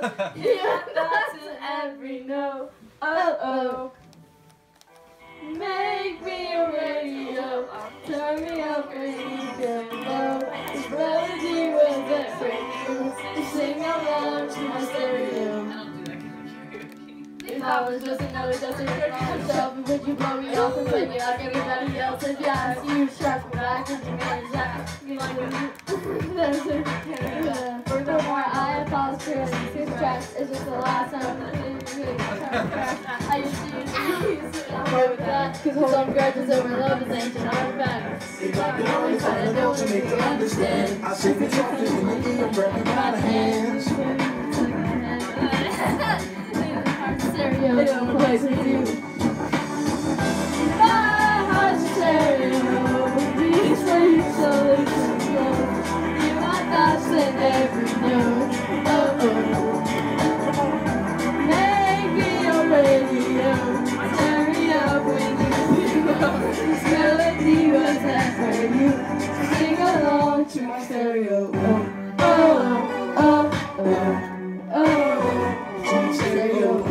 Yeah, that's in every note. Oh oh. Make me a radio. Turn me up you get low. This melody was at breakthrough. Sing along to my stereo. If I was just another just a myself, would you blow me off and play me like everybody else? If you ask you, strap me back and you manage that. Furthermore, I. Six tracks is just the last time I use it. I'm good with that. Cause some grudges over love is ancient artifact. If I could only find a note to make you understand, I should be talking to making them wrapping by the hands. Stereo, it don't play with you. Stereo. Oh oh oh oh oh. Stereo.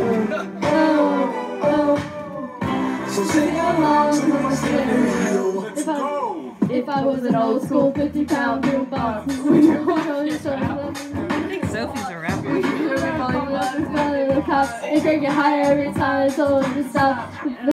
Oh oh. So sing along to my stereo. If I, if I was an old school 50 pound boombox, would you want to show I think Sophie's a rapper. the cops? They crank it higher every time I told them to stop.